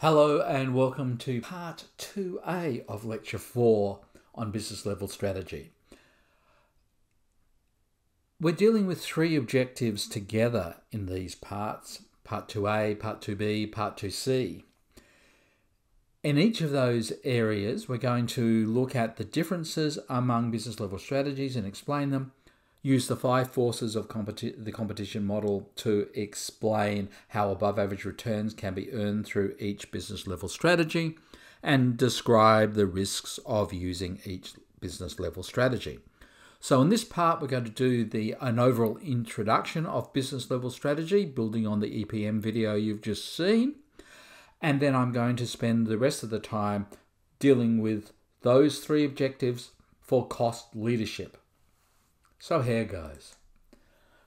Hello and welcome to part 2A of lecture 4 on business level strategy. We're dealing with three objectives together in these parts part 2A, part 2B, part 2C. In each of those areas, we're going to look at the differences among business level strategies and explain them use the five forces of competi- the competition model to explain how above average returns can be earned through each business level strategy and describe the risks of using each business level strategy. So in this part we're going to do the an overall introduction of business level strategy building on the EPM video you've just seen and then I'm going to spend the rest of the time dealing with those three objectives for cost leadership. So here goes.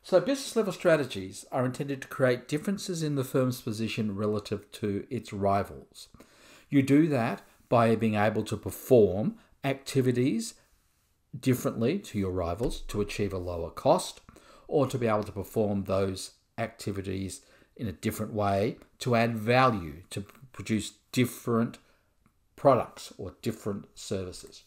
So, business level strategies are intended to create differences in the firm's position relative to its rivals. You do that by being able to perform activities differently to your rivals to achieve a lower cost, or to be able to perform those activities in a different way to add value, to produce different products or different services.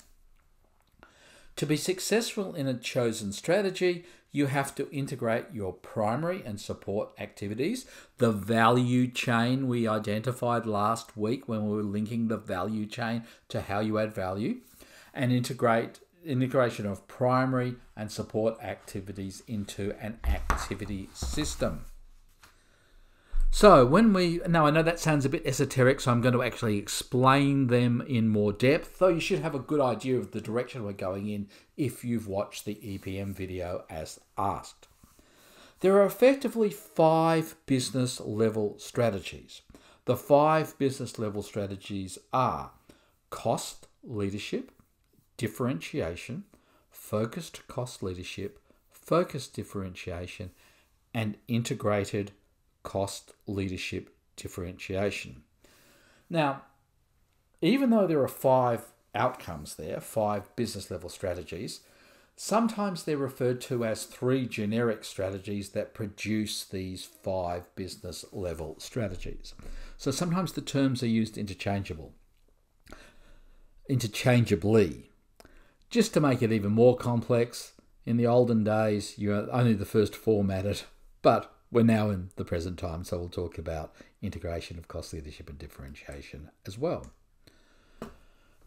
To be successful in a chosen strategy, you have to integrate your primary and support activities, the value chain we identified last week when we were linking the value chain to how you add value, and integrate integration of primary and support activities into an activity system. So when we now I know that sounds a bit esoteric, so I'm going to actually explain them in more depth. Though you should have a good idea of the direction we're going in if you've watched the EPM video as asked. There are effectively five business level strategies. The five business level strategies are cost leadership, differentiation, focused cost leadership, focused differentiation, and integrated cost leadership differentiation. Now, even though there are five outcomes there, five business level strategies, sometimes they're referred to as three generic strategies that produce these five business level strategies. So sometimes the terms are used interchangeable, interchangeably. Just to make it even more complex, in the olden days, you only the first four mattered, but we're now in the present time, so we'll talk about integration of cost leadership and differentiation as well.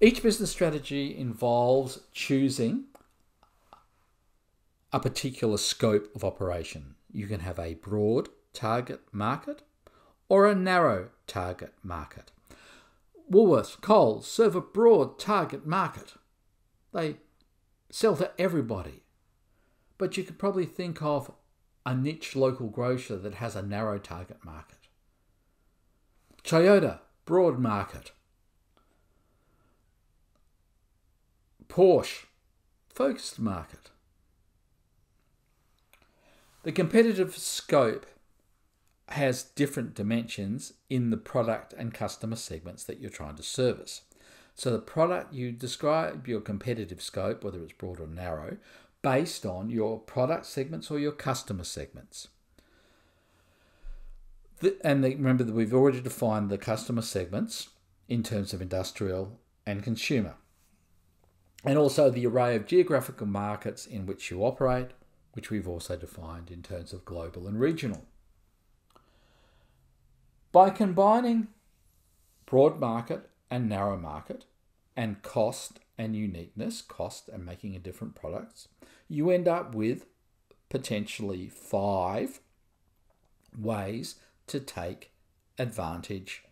Each business strategy involves choosing a particular scope of operation. You can have a broad target market or a narrow target market. Woolworths, Coles serve a broad target market. They sell to everybody. But you could probably think of a niche local grocer that has a narrow target market. Toyota, broad market. Porsche, focused market. The competitive scope has different dimensions in the product and customer segments that you're trying to service. So the product you describe your competitive scope, whether it's broad or narrow, based on your product segments or your customer segments. The, and the, remember that we've already defined the customer segments in terms of industrial and consumer. And also the array of geographical markets in which you operate, which we've also defined in terms of global and regional. By combining broad market and narrow market and cost and uniqueness, cost and making a different products, you end up with potentially five ways to take advantage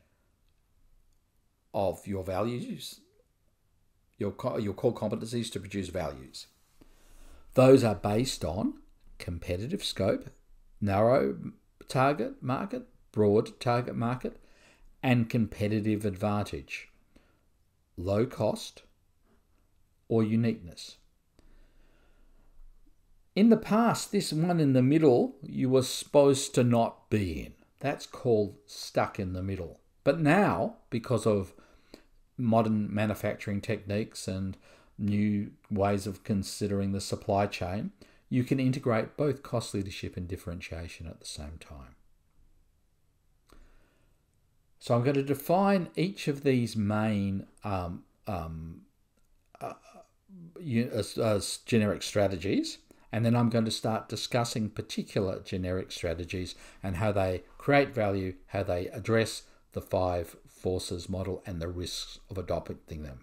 of your values, your, your core competencies to produce values. Those are based on competitive scope, narrow target market, broad target market, and competitive advantage, low cost or uniqueness. In the past, this one in the middle you were supposed to not be in. That's called stuck in the middle. But now, because of modern manufacturing techniques and new ways of considering the supply chain, you can integrate both cost leadership and differentiation at the same time. So I'm going to define each of these main um, um, uh, as generic strategies, and then I'm going to start discussing particular generic strategies and how they create value, how they address the five forces model and the risks of adopting them.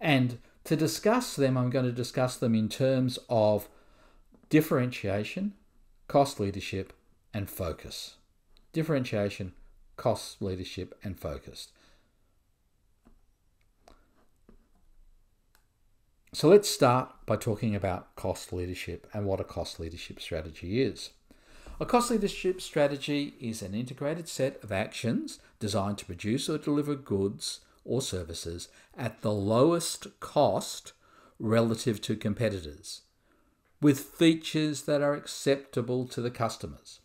And to discuss them, I'm going to discuss them in terms of differentiation, cost leadership, and focus. Differentiation, cost leadership, and focused. So let's start by talking about cost leadership and what a cost leadership strategy is. A cost leadership strategy is an integrated set of actions designed to produce or deliver goods or services at the lowest cost relative to competitors, with features that are acceptable to the customers.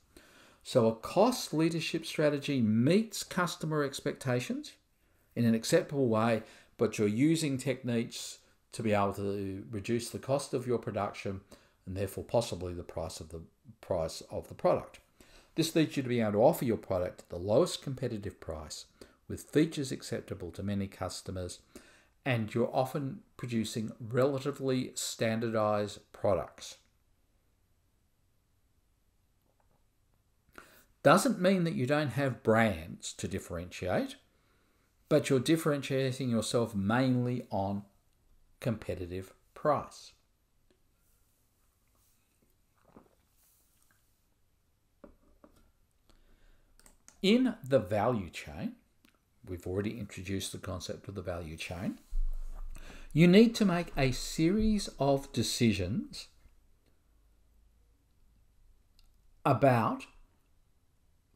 So, a cost leadership strategy meets customer expectations in an acceptable way, but you're using techniques to be able to reduce the cost of your production and therefore possibly the price of the price of the product. This leads you to be able to offer your product at the lowest competitive price with features acceptable to many customers, and you're often producing relatively standardized products. Doesn't mean that you don't have brands to differentiate, but you're differentiating yourself mainly on competitive price. In the value chain, we've already introduced the concept of the value chain. You need to make a series of decisions about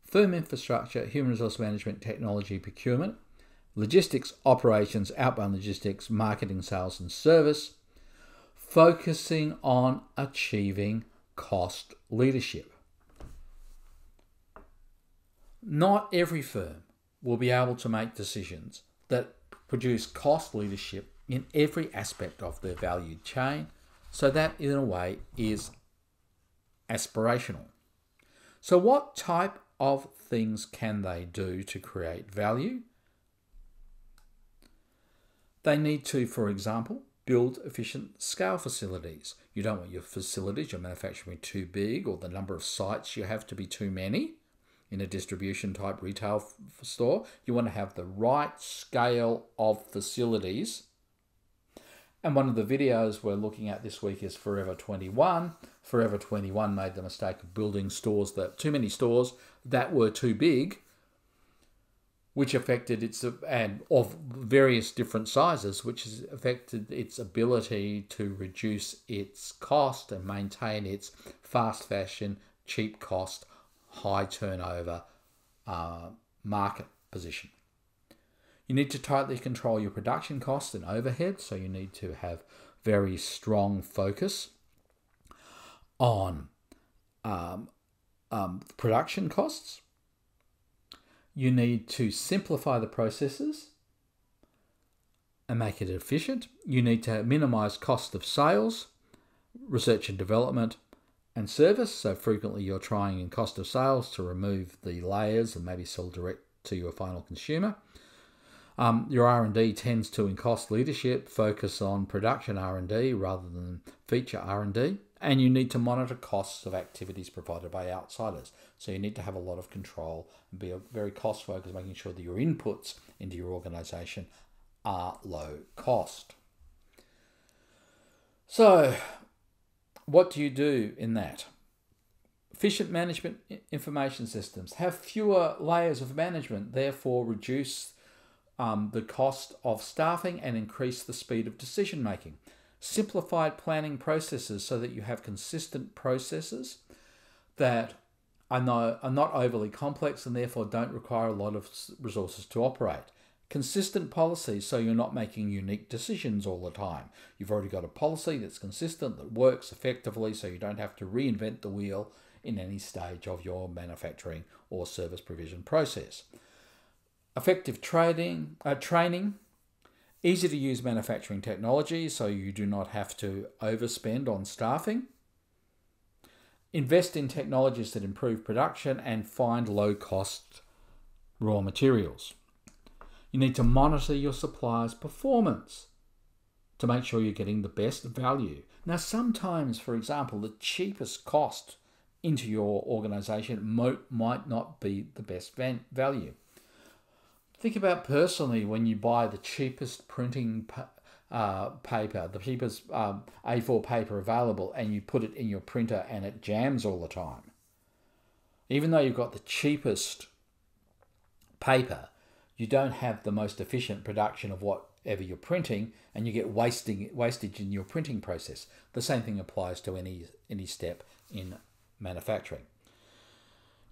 firm infrastructure, human resource management, technology, procurement, logistics, operations, outbound logistics, marketing, sales, and service, focusing on achieving cost leadership. Not every firm will be able to make decisions that produce cost leadership in every aspect of their value chain, so that in a way is aspirational. So, what type of things can they do to create value? They need to, for example, build efficient scale facilities. You don't want your facilities, your manufacturing to be too big, or the number of sites you have to be too many in a distribution type retail store. You want to have the right scale of facilities. And one of the videos we're looking at this week is Forever 21. Forever 21 made the mistake of building stores that too many stores that were too big, which affected its and of various different sizes, which has affected its ability to reduce its cost and maintain its fast fashion, cheap cost, high turnover uh, market position. You need to tightly control your production costs and overhead, so you need to have very strong focus on um, um, production costs. You need to simplify the processes and make it efficient. You need to minimize cost of sales, research and development, and service. So frequently you're trying in cost of sales to remove the layers and maybe sell direct to your final consumer. Um, your R&D tends to, in cost leadership, focus on production R&D rather than feature R&D and you need to monitor costs of activities provided by outsiders. So you need to have a lot of control and be a very cost focused, making sure that your inputs into your organization are low cost. So, what do you do in that? Efficient management information systems have fewer layers of management, therefore, reduce um, the cost of staffing and increase the speed of decision making simplified planning processes so that you have consistent processes that are not, are not overly complex and therefore don't require a lot of resources to operate. Consistent policies so you're not making unique decisions all the time. You've already got a policy that's consistent, that works effectively, so you don't have to reinvent the wheel in any stage of your manufacturing or service provision process. Effective trading, uh, training Easy to use manufacturing technology so you do not have to overspend on staffing. Invest in technologies that improve production and find low cost raw materials. You need to monitor your supplier's performance to make sure you're getting the best value. Now, sometimes, for example, the cheapest cost into your organization might not be the best value. Think about personally when you buy the cheapest printing uh, paper, the cheapest um, A4 paper available, and you put it in your printer and it jams all the time. Even though you've got the cheapest paper, you don't have the most efficient production of whatever you're printing, and you get wasting wastage in your printing process. The same thing applies to any any step in manufacturing.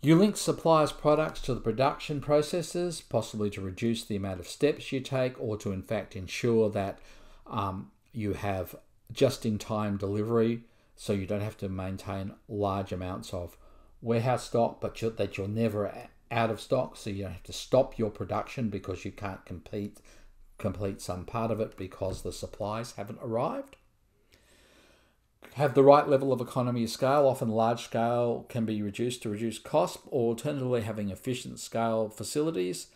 You link suppliers' products to the production processes, possibly to reduce the amount of steps you take or to, in fact, ensure that um, you have just in time delivery so you don't have to maintain large amounts of warehouse stock, but you're, that you're never out of stock, so you don't have to stop your production because you can't compete, complete some part of it because the supplies haven't arrived have the right level of economy of scale. Often large scale can be reduced to reduce cost, or alternatively, having efficient scale facilities.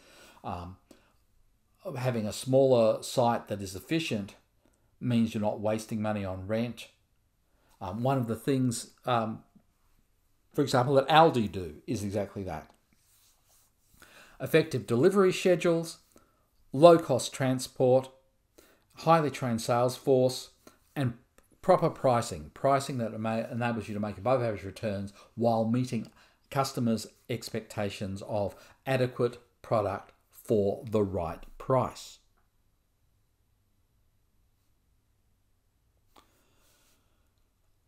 Um, having a smaller site that is efficient means you're not wasting money on rent. Um, one of the things, um, for example, that Aldi do is exactly that. Effective delivery schedules, low cost transport, highly trained sales force, and proper pricing, pricing that enables you to make above average returns while meeting customers' expectations of adequate product for the right price.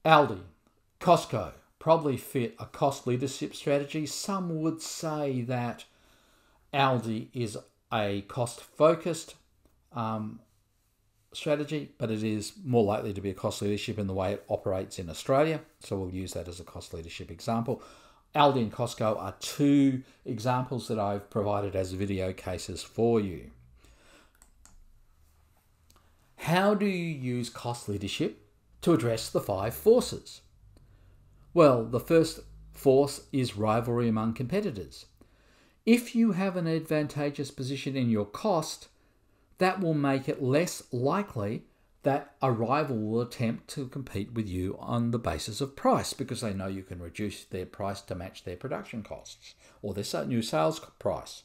Aldi, Costco probably fit a cost leadership strategy. Some would say that Aldi is a cost focused um, strategy, but it is more likely to be a cost leadership in the way it operates in Australia. So we'll use that as a cost leadership example. Aldi and Costco are two examples that I've provided as video cases for you. How do you use cost leadership to address the five forces? Well, the first force is rivalry among competitors. If you have an advantageous position in your cost, that will make it less likely that a rival will attempt to compete with you on the basis of price because they know you can reduce their price to match their production costs or their new sales price.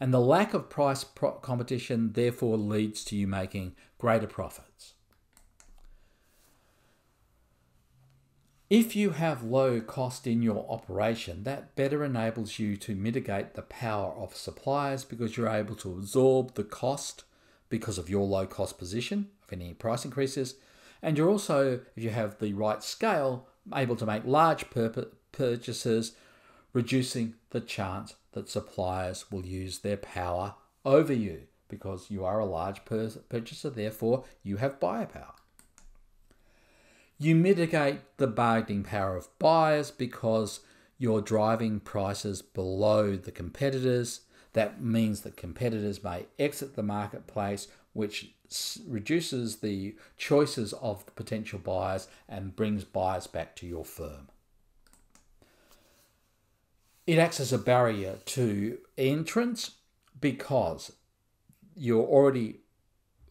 And the lack of price competition therefore leads to you making greater profits. If you have low cost in your operation, that better enables you to mitigate the power of suppliers because you're able to absorb the cost because of your low cost position of any price increases. And you're also, if you have the right scale, able to make large purchases, reducing the chance that suppliers will use their power over you because you are a large purchaser, therefore, you have buyer power. You mitigate the bargaining power of buyers because you're driving prices below the competitors. That means that competitors may exit the marketplace, which reduces the choices of the potential buyers and brings buyers back to your firm. It acts as a barrier to entrance because you're already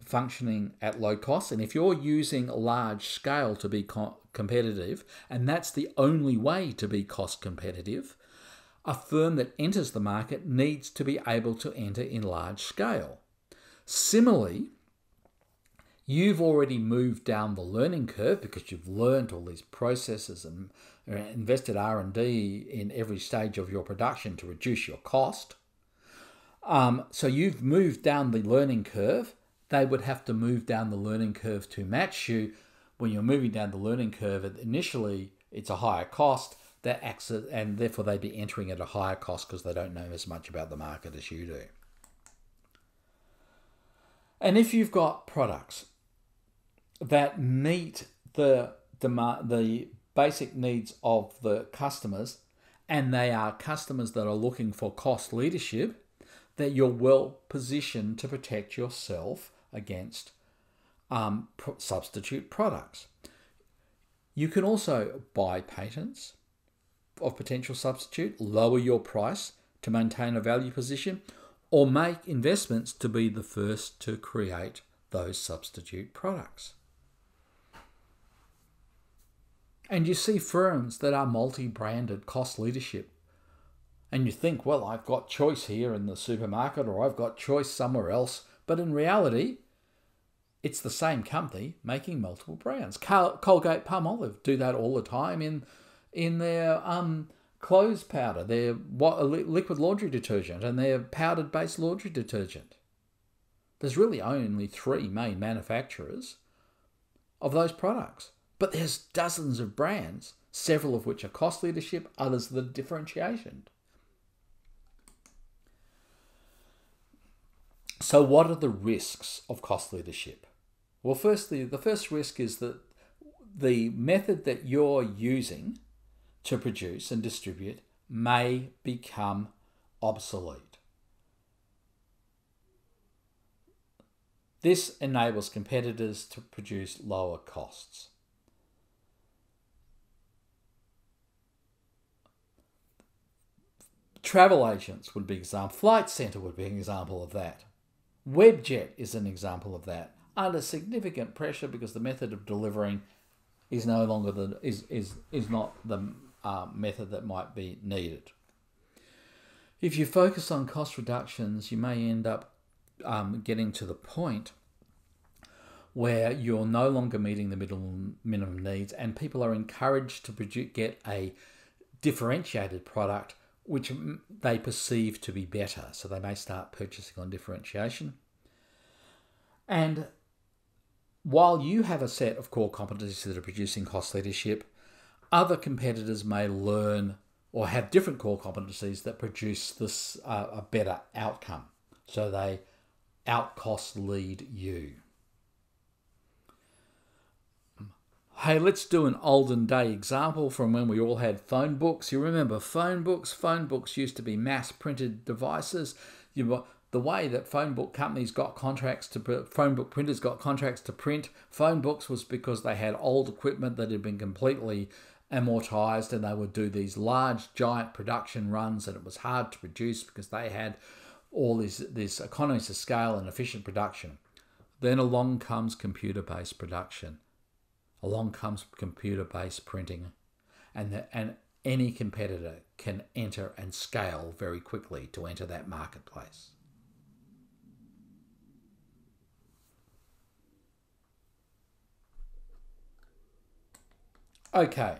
functioning at low cost. And if you're using large scale to be co- competitive, and that's the only way to be cost competitive, a firm that enters the market needs to be able to enter in large scale. Similarly, you've already moved down the learning curve because you've learned all these processes and uh, invested R&D in every stage of your production to reduce your cost. Um, so you've moved down the learning curve they would have to move down the learning curve to match you. When you're moving down the learning curve, initially it's a higher cost that acts and therefore they'd be entering at a higher cost because they don't know as much about the market as you do. And if you've got products that meet the demand, the basic needs of the customers, and they are customers that are looking for cost leadership, that you're well positioned to protect yourself against um, substitute products. You can also buy patents of potential substitute, lower your price to maintain a value position, or make investments to be the first to create those substitute products. And you see firms that are multi branded cost leadership. And you think, well, I've got choice here in the supermarket or I've got choice somewhere else. But in reality, it's the same company making multiple brands. Colgate Palmolive do that all the time in in their um, clothes powder, their liquid laundry detergent, and their powdered based laundry detergent. There's really only three main manufacturers of those products. But there's dozens of brands, several of which are cost leadership, others the differentiation. So, what are the risks of cost leadership? Well, firstly, the first risk is that the method that you're using to produce and distribute may become obsolete. This enables competitors to produce lower costs. Travel agents would be an example. Flight Centre would be an example of that. Webjet is an example of that. Under significant pressure because the method of delivering is no longer the is is is not the uh, method that might be needed. If you focus on cost reductions, you may end up um, getting to the point where you're no longer meeting the minimum minimum needs, and people are encouraged to get a differentiated product which they perceive to be better. So they may start purchasing on differentiation. And while you have a set of core competencies that are producing cost leadership, other competitors may learn or have different core competencies that produce this uh, a better outcome. So they outcost lead you. Hey, let's do an olden day example from when we all had phone books. You remember phone books? Phone books used to be mass printed devices. You the way that phone book companies got contracts to phone book printers got contracts to print phone books was because they had old equipment that had been completely amortized and they would do these large giant production runs and it was hard to produce because they had all these these economies of scale and efficient production. Then along comes computer based production Along comes computer based printing, and, the, and any competitor can enter and scale very quickly to enter that marketplace. Okay,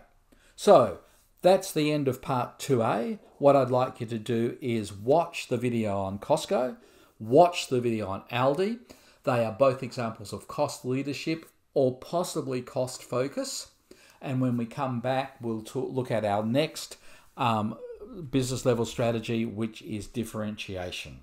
so that's the end of part 2A. What I'd like you to do is watch the video on Costco, watch the video on Aldi. They are both examples of cost leadership or possibly cost focus. And when we come back, we'll look at our next um, business level strategy, which is differentiation.